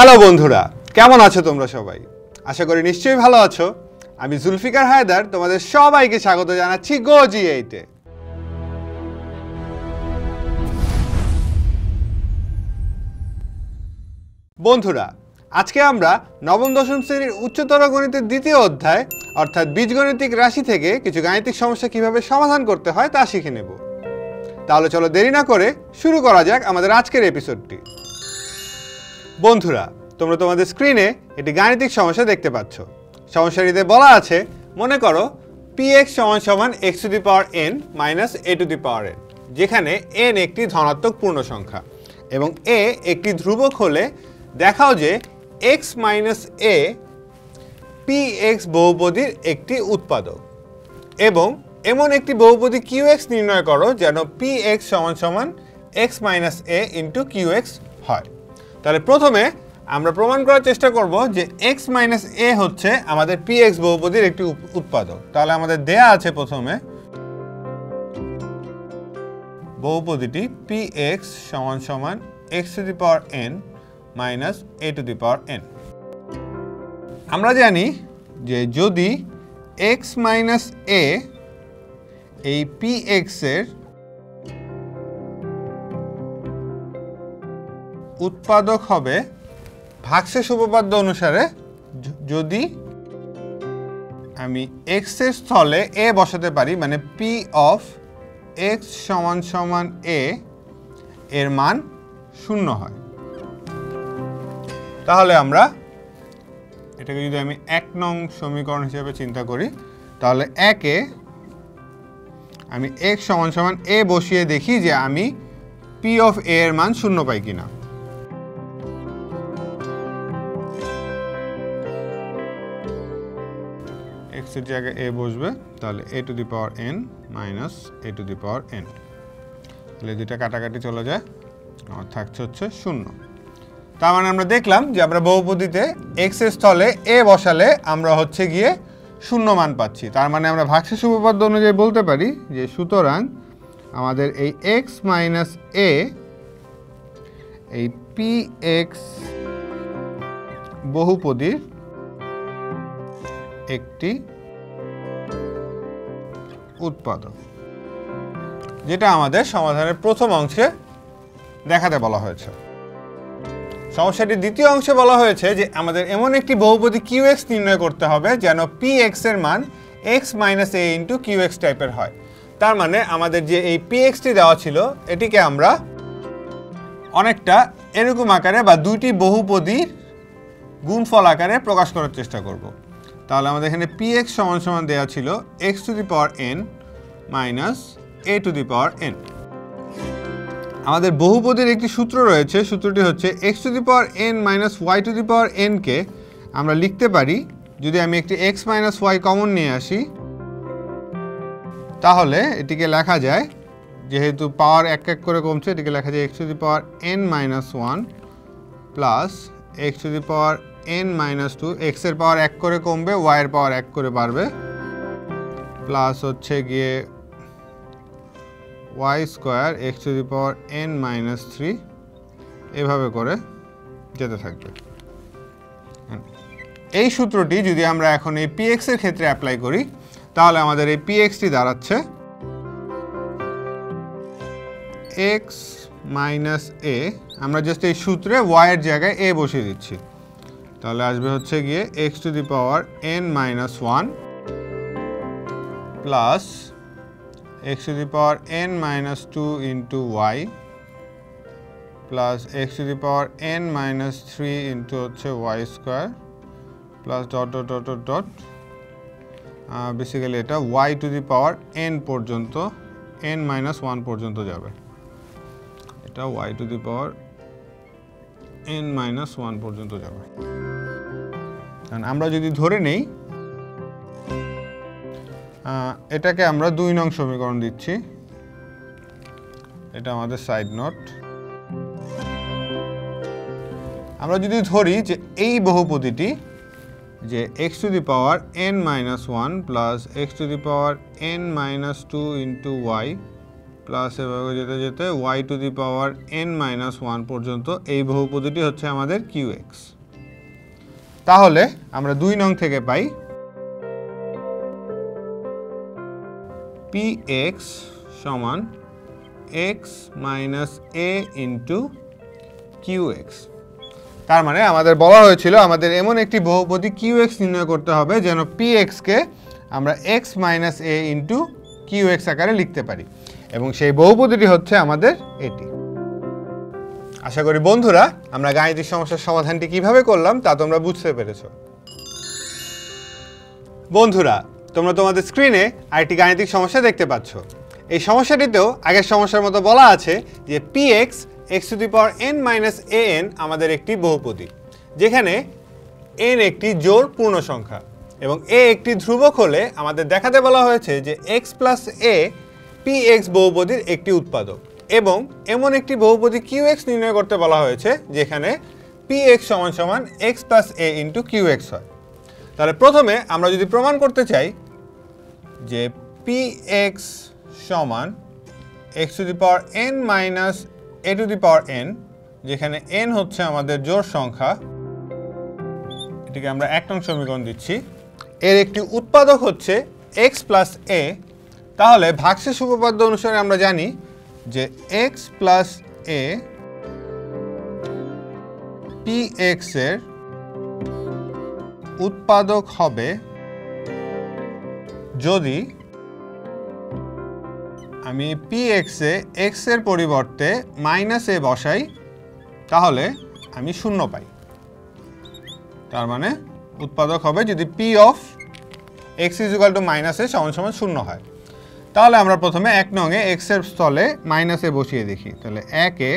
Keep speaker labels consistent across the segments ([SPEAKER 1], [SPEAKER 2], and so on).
[SPEAKER 1] Hello বন্ধুরা, কেমন আছো তোমরা সবাই? আশা করি নিশ্চয়ই ভালো আছো। আমি জুলফিকার হায়দার, তোমাদের সবাইকে স্বাগত জানাচ্ছি গো জি এইটে বন্ধুরা, আজকে আমরা নবম, দশম শ্রেণির উচ্চতর গণিতের দ্বিতীয় অধ্যায়, অর্থাৎ বীজগণিতিক রাশি থেকে কিছু গাণিতিক সমস্যা কীভাবে সমাধান করতে হয় তা শিখে নেব। তাহলে চলো দেরি না করে শুরু করা যাক আমাদের আজকের এপিসোডটি বন্ধুরা, তোমরা তোমাদের স্ক্রিনে একটি গাণিতিক সমস্যা দেখতে পাচ্ছ। সমস্যাটিতে বলা আছে, মনে করো পি এক্স সমান সমান X to the power N minus A to the power N যেখানে এন একটি ধনাত্মক পূর্ণ সংখ্যা এবং এ একটি ধ্রুবক হলে দেখাও যে X minus A P X বহুপদীর একটি উৎপাদক। এবং এমন একটি বহুপদী কিউ এক্স নির্ণয় করো যেন পি এক্স সমান সমান X minus A into Q X হয়। তাহলে প্রথমে আমরা প্রমাণ করার চেষ্টা করব যে এক্স মাইনাস এ হচ্ছে আমাদের পি এক্স বহুপদীর একটি উৎপাদক। তাহলে আমাদের দেয়া আছে প্রথমে বহুপদীটি পি এক্স সমান সমান X to the power N minus A to the power N আমরা জানি যে যদি এক্স মাইনাস এ এই পি এক্সের উৎপাদক হবে ভাগশেষ উপপাদ্য অনুসারে যদি আমি এক্সের স্থলে এ বসাতে পারি মানে পি অফ এক্স সমান সমান এ এর মান শূন্য হয়। তাহলে আমরা এটাকে যদি আমি এক নং সমীকরণ হিসেবে চিন্তা করি, তাহলে একে আমি এক্স সমান সমান এ বসিয়ে দেখি যে আমি পি অফ এ এর মান শূন্য পাই কিনা। এর জায়গায় এ বসবে, তাহলে A to the power N minus A to the power N. তাহলে দুটা কাটাকাটি চলে যায় আমার থাকছে হচ্ছে শূন্য। তার মানে আমরা দেখলাম যে আমরা বহুপদীতে এক্স স্থলে এ বসালে আমরা হচ্ছে গিয়ে শূন্য মান পাচ্ছি। তার মানে আমরা ভাগশেষ উপপাদ্য অনুযায়ী বলতে পারি যে সুতরাং আমাদের এই এক্স মাইনাস এ, এই পি এক্স বহুপদীর একটি উৎপাদক, যেটা আমাদের সমাধানের প্রথম অংশে দেখাতে বলা হয়েছে। সমস্যাটির দ্বিতীয় অংশে বলা হয়েছে যে আমাদের এমন একটি বহুপদী কিউ এক্স নির্ণয় করতে হবে যেন পি এক্সের মান X minus A into Q X টাইপের হয়। তার মানে আমাদের যে এই পি এক্সটি দেওয়া ছিল, এটিকে আমরা অনেকটা এরকম আকারে বা দুইটি বহুপদীর গুণফল আকারে প্রকাশ করার চেষ্টা করব। তাহলে আমাদের এখানে পি এক্স সমান সমান দেওয়া ছিল X to the power N minus A to the power N আমাদের বহুপদীর একটি সূত্র রয়েছে, সূত্রটি হচ্ছে X to the power N minus Y to the power NK আমরা লিখতে পারি, যদি আমি একটি এক্স মাইনাস ওয়াই কমন নিয়ে আসি, তাহলে এটিকে লেখা যায়, যেহেতু পাওয়ার এক এক করে কমছে, এটিকে লেখা যায় X to the power N minus one plus X to the power N minus two এক্সের পাওয়ার এক করে কমবে ওয়াইয়ের পাওয়ার এক করে বাড়বে। প্লাস হচ্ছে গিয়ে Y square X to the power N minus three এভাবে করে যেতে থাকবে। এই সূত্রটি যদি আমরা এখন এই পিএক্স এর ক্ষেত্রে অ্যাপ্লাই করি, তাহলে আমাদের এই পিএক্সটি দাঁড়াচ্ছে এক্স মাইনাস এ আমরা জাস্ট এই সূত্রে ওয়াইয়ের জায়গায় এ বসিয়ে দিচ্ছি। তাহলে আসবে হচ্ছে গিয়ে X to the power N minus one plus X to the power N minus two into Y plus X to the power N minus three into হচ্ছে Y square plus dot dot dot dot dot basically এটা Y to the power N পর্যন্ত N minus one পর্যন্ত যাবে। এটা Y to the power N minus one পর্যন্ত যাবে। কারণ আমরা যদি ধরে নেই এটাকে আমরা দুই নং সমীকরণ দিচ্ছি। এটা আমাদের সাইড নোট আমরা যদি ধরি যে এই বহুপদীটি, যে X to the power N minus one plus X to the power N minus two into Y plus এভাবে যেতে যেতে Y to the power N minus one পর্যন্ত এই বহুপদীটি হচ্ছে আমাদের কিউ এক্স তাহলে আমরা দুই নং থেকে পাই পি এক্স সমান X minus A into Q X তার মানে আমাদের বলা হয়েছিল আমাদের এমন একটি বহুপদী কিউ এক্স নির্ণয় করতে হবে যেন পি এক্সকে আমরা X minus A into Q X আকারে লিখতে পারি। এবং সেই বহুপদীটি হচ্ছে আমাদের এটি। আশা করি বন্ধুরা আমরা গাণিতিক সমস্যার সমাধানটি কীভাবে করলাম তা তোমরা বুঝতে পেরেছ। বন্ধুরা, তোমরা তোমাদের স্ক্রিনে আরেকটি গাণিতিক সমস্যা দেখতে পাচ্ছ। এই সমস্যাটিতেও আগের সমস্যার মতো বলা আছে যে P X X to the power N minus A N আমাদের একটি বহুপদী, যেখানে এন একটি জোর পূর্ণ সংখ্যা এবং এ একটি ধ্রুবক হলে আমাদের দেখাতে বলা হয়েছে যে X plus A P X বহুপদীর একটি উৎপাদক। এবং এমন একটি বহুপদী কিউ এক্স নির্ণয় করতে বলা হয়েছে, যেখানে পি এক্স সমান সমান X plus A into Q X হয়। তাহলে প্রথমে আমরা যদি প্রমাণ করতে চাই যে পি এক্স সমান X to the power N minus A to the power N, যেখানে এন হচ্ছে আমাদের জোড় সংখ্যা, এটিকে আমরা এক নং সমীকরণ দিচ্ছি, এর একটি উৎপাদক হচ্ছে এক্স প্লাস এ, তাহলে ভাগশেষ উপপাদ্য অনুসারে আমরা জানি যে এক্স প্লাস এ পি এক্সের উৎপাদক হবে যদি আমি পি এক্সে এক্সের পরিবর্তে মাইনাস এ বসাই, তাহলে আমি শূন্য পাই। তার মানে উৎপাদক হবে যদি P of X equal to minus A সমান সমান শূন্য হয়। তাহলে আমরা প্রথমে এক নঙে এক্সের স্থলে মাইনাস এ বসিয়ে দেখি। তাহলে একে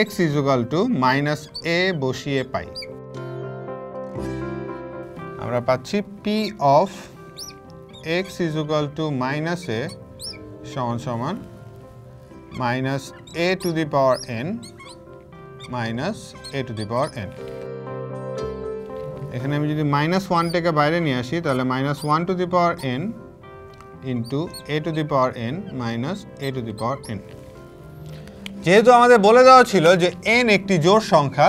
[SPEAKER 1] X equal to minus A বসিয়ে পাই। আমরা পাচ্ছি P of X equal to minus A সমান সমান minus A to the power N minus A to the power N এখানে আমি যদি মাইনাস ওয়ানটাকে বাইরে নিয়ে আসি, তাহলে minus one to the power N into A to the power N minus A to the power N যেহেতু আমাদের বলে দেওয়া ছিল যে এন একটি জোড় সংখ্যা,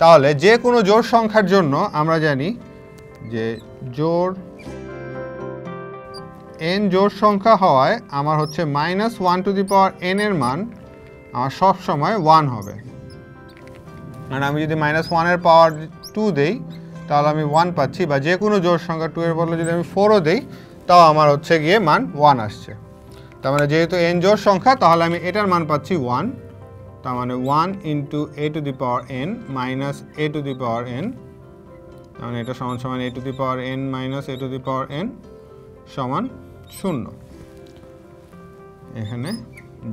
[SPEAKER 1] তাহলে যে কোনো জোড় সংখ্যার জন্য আমরা জানি যে জোর এন জোড় সংখ্যা হওয়ায় আমার হচ্ছে minus one to the power N এর মান আমার সব সময় ওয়ান হবে। মানে আমি যদি মাইনাস ওয়ানের পাওয়ার টু দেই, তাহলে আমি ওয়ান পাচ্ছি, বা যে কোনো জোর সংখ্যা টু এর বদলে যদি আমি ফোরও দেই তাও আমার হচ্ছে গিয়ে মান ওয়ান আসছে। তার মানে যেহেতু এন জোর সংখ্যা, তাহলে আমি এটার মান পাচ্ছি ওয়ান তার মানে one into A to the power N minus A to the power N তার মানে এটা সমান সমান A to the power N minus A to the power N সমান শূন্য। এখানে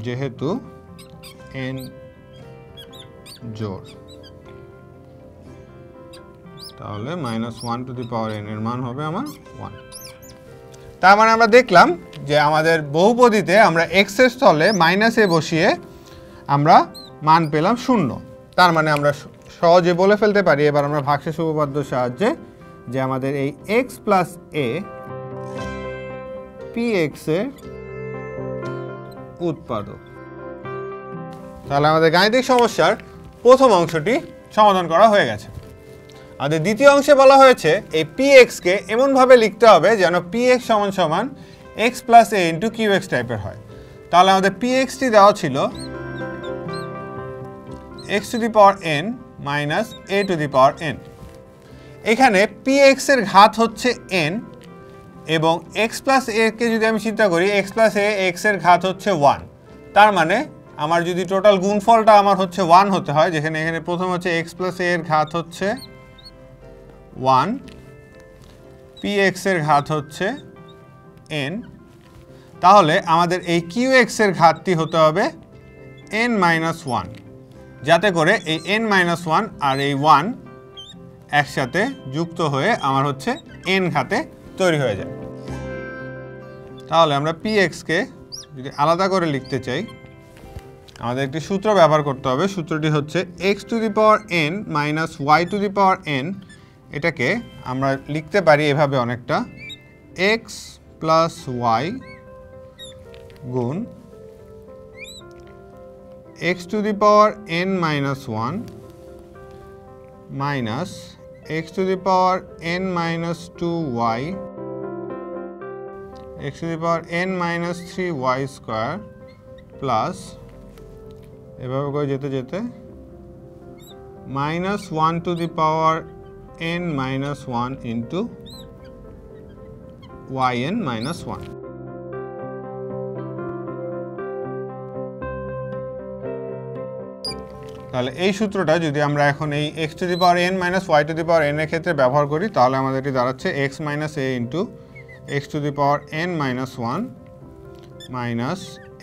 [SPEAKER 1] যেহেতু এন জোর তাহলে minus one to the power N এর মান হবে আমার ওয়ান তার মানে আমরা দেখলাম যে আমাদের বহুপদীতে আমরা এক্সের স্থলে মাইনাস বসিয়ে আমরা মান পেলাম শূন্য। তার মানে আমরা সহজে বলে ফেলতে পারি, এবার আমরা ভাগশেষ উপপাদ্যর সাহায্যে যে আমাদের এই এক্স প্লাস এ পি এক্সের উৎপাদক। তাহলে আমাদের গাণিতিক সমস্যার প্রথম অংশটি সমাধান করা হয়ে গেছে। আমাদের দ্বিতীয় অংশে বলা হয়েছে এই পি এক্সকে এমনভাবে লিখতে হবে যেন পি এক্স সমান সমান X plus A into Q X টাইপের হয়। তাহলে আমাদের পি এক্সটি দেওয়া ছিল X to the power N minus A to the power N এখানে পি এক্সের ঘাত হচ্ছে এন এবং এক্স প্লাস একে যদি আমি চিন্তা করি এক্স প্লাস এ এক্সের ঘাত হচ্ছে ওয়ান তার মানে আমার যদি টোটাল গুণফলটা আমার হচ্ছে ওয়ান হতে হয়, যেখানে এখানে প্রথম হচ্ছে এক্স প্লাস এর ঘাত হচ্ছে ওয়ান পি এক্সের ঘাত হচ্ছে এন তাহলে আমাদের এই কিউ এক্সের ঘাতটি হতে হবে এন মাইনাস ওয়ান যাতে করে এই এন মাইনাস ওয়ান আর এই ওয়ান একসাথে যুক্ত হয়ে আমার হচ্ছে এন ঘাতে তৈরি হয়ে যায়। তাহলে আমরা পি এক্সকে যদি আলাদা করে লিখতে চাই, আমাদের একটি সূত্র ব্যবহার করতে হবে। সূত্রটি হচ্ছে X to the power N minus Y to the power N এটাকে আমরা লিখতে পারি এভাবে অনেকটা। এক্স প্লাস ওয়াই গুণ X to the power N minus one minus X to the power N minus two Y X to the power N minus three Y square plus এভাবে করে যেতে যেতে minus one to the power minus one into Y N minus one তাহলে এই সূত্রটা যদি আমরা এখন এই X to the power N minus Y to the power N এর ক্ষেত্রে ব্যবহার করি, তাহলে আমাদের এটি দাঁড়াচ্ছে X minus A into X to the power N minus one minus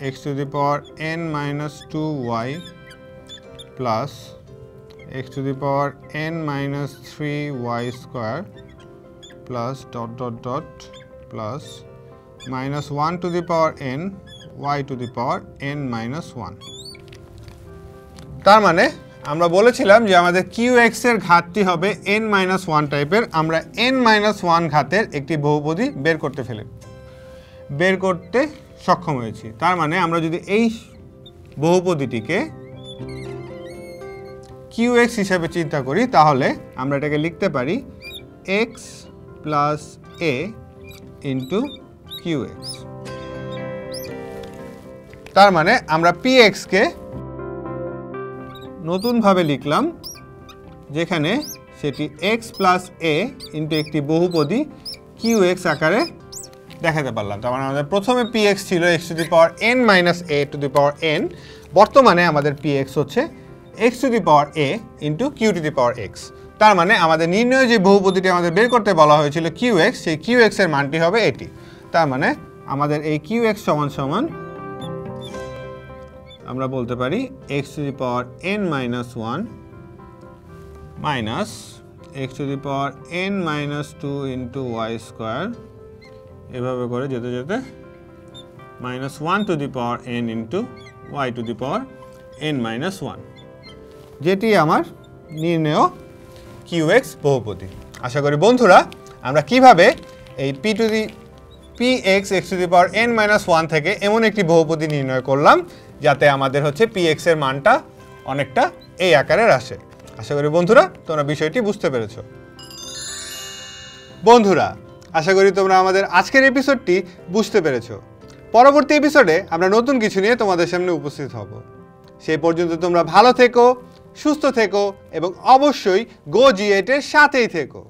[SPEAKER 1] X to the power N minus two Y plus to the power N minus three Y square plus dot dot dot plus minus one to the power N Y to the power N minus one তার মানে আমরা বলেছিলাম যে আমাদের Q এক্সের ঘাতটি হবে N minus one টাইপের আমরা এন মাইনাস ওয়ান ঘাতের একটি বহুপদী বের করতে ফেলে বের করতে সক্ষম হয়েছি। তার মানে আমরা যদি এই বহুপদীটিকে কিউ এক্স হিসাবে চিন্তা করি, তাহলে আমরা এটাকে লিখতে পারি X plus A into Q X তার মানে আমরা পি এক্সকে নতুনভাবে লিখলাম, যেখানে সেটি এক্স প্লাস এ ইন্টু একটি বহুপদী কিউ এক্স আকারে দেখাতে পারলাম। তার মানে আমাদের প্রথমে পি এক্স ছিল X to the power N minus A to the power N বর্তমানে আমাদের পি এক্স হচ্ছে X to the power A into Q to the power X তার মানে আমাদের নির্ণয় যে বহুপদীটি আমাদের বের করতে বলা হয়েছিল কিউ এক্স সেই কিউ এক্সের মানটি হবে এটি। তার মানে আমাদের এই কিউ এক্স সমান সমান আমরা বলতে পারি X to the power N minus one minus X to the power N minus two into Y square এভাবে করে যেতে যেতে minus one to the power N into Y to the power N minus one যেটি আমার নির্ণেয় Q x বহুপতি। আশা করি বন্ধুরা, আমরা কীভাবে এই P to the, P X X to the power N minus one থেকে এমন একটি বহুপতি নির্ণয় করলাম, যাতে আমাদের হচ্ছে পি এক্সের মানটা অনেকটা এই আকারের আসে। আশা করি বন্ধুরা, তোমরা বিষয়টি বুঝতে পেরেছ। বন্ধুরা, আশা করি তোমরা আমাদের আজকের এপিসোডটি বুঝতে পেরেছ। পরবর্তী এপিসোডে আমরা নতুন কিছু নিয়ে তোমাদের সামনে উপস্থিত হব। সেই পর্যন্ত তোমরা ভালো থেকো সুস্থ থেকো এবং অবশ্যই গো জিএটের সাথেই থেকো।